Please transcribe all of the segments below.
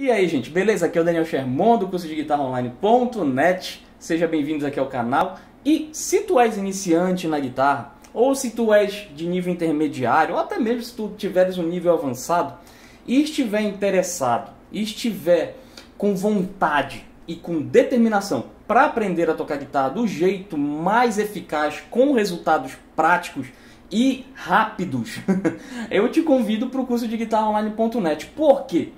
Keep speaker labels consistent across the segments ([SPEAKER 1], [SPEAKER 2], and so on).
[SPEAKER 1] E aí, gente, beleza? Aqui é o Daniel Sherman do curso de guitarra online.net. Seja bem-vindos aqui ao canal. E se tu és iniciante na guitarra, ou se tu és de nível intermediário, ou até mesmo se tu tiveres um nível avançado e estiver interessado, e estiver com vontade e com determinação para aprender a tocar guitarra do jeito mais eficaz, com resultados práticos e rápidos, eu te convido para o curso de guitarra online.net. Por quê?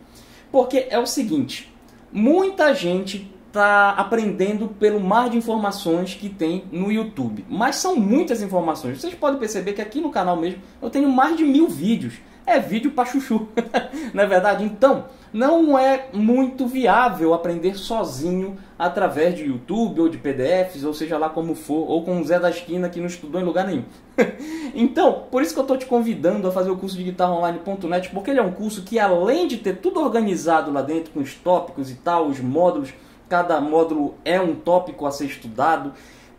[SPEAKER 1] Porque é o seguinte, muita gente está aprendendo pelo mar de informações que tem no YouTube. Mas são muitas informações. Vocês podem perceber que aqui no canal mesmo eu tenho mais de mil vídeos é vídeo para chuchu, não é verdade? Então, não é muito viável aprender sozinho através de YouTube ou de PDFs, ou seja lá como for, ou com o Zé da Esquina que não estudou em lugar nenhum. então, por isso que eu estou te convidando a fazer o curso de guitarra online.net, porque ele é um curso que além de ter tudo organizado lá dentro com os tópicos e tal, os módulos, cada módulo é um tópico a ser estudado,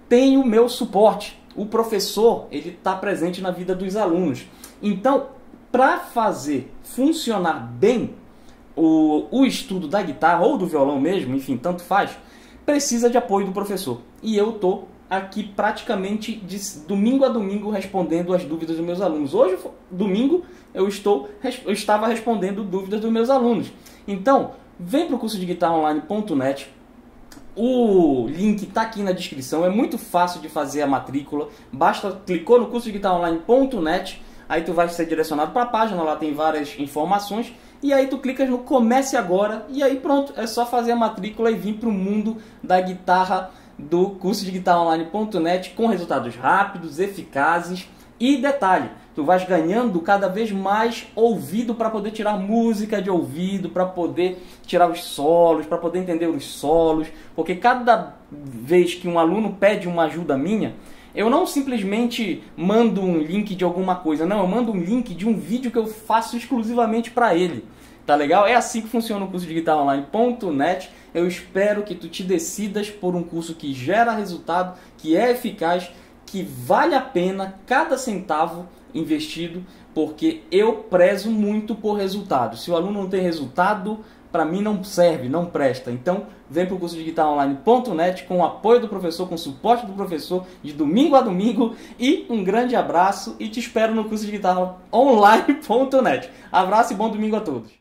[SPEAKER 1] tem o meu suporte. O professor, ele está presente na vida dos alunos. Então, para fazer funcionar bem o, o estudo da guitarra ou do violão mesmo, enfim, tanto faz, precisa de apoio do professor. E eu tô aqui praticamente de domingo a domingo respondendo as dúvidas dos meus alunos. Hoje, domingo, eu estou eu estava respondendo dúvidas dos meus alunos. Então, vem para o curso de guitarra online.net. O link está aqui na descrição. É muito fácil de fazer a matrícula. Basta clicou no curso de guitarra online.net aí tu vai ser direcionado para a página, lá tem várias informações, e aí tu clicas no Comece Agora, e aí pronto, é só fazer a matrícula e vir para o mundo da guitarra do curso de guitarra online.net com resultados rápidos, eficazes e detalhe, tu vais ganhando cada vez mais ouvido para poder tirar música de ouvido, para poder tirar os solos, para poder entender os solos, porque cada vez que um aluno pede uma ajuda minha, eu não simplesmente mando um link de alguma coisa, não, eu mando um link de um vídeo que eu faço exclusivamente para ele. Tá legal? É assim que funciona o curso de guitarra online.net. Eu espero que tu te decidas por um curso que gera resultado, que é eficaz, que vale a pena cada centavo investido, porque eu prezo muito por resultado. Se o aluno não tem resultado, para mim não serve, não presta. Então, vem para o curso de guitarra online.net com o apoio do professor, com o suporte do professor, de domingo a domingo. E um grande abraço e te espero no curso de guitarra online.net. Abraço e bom domingo a todos.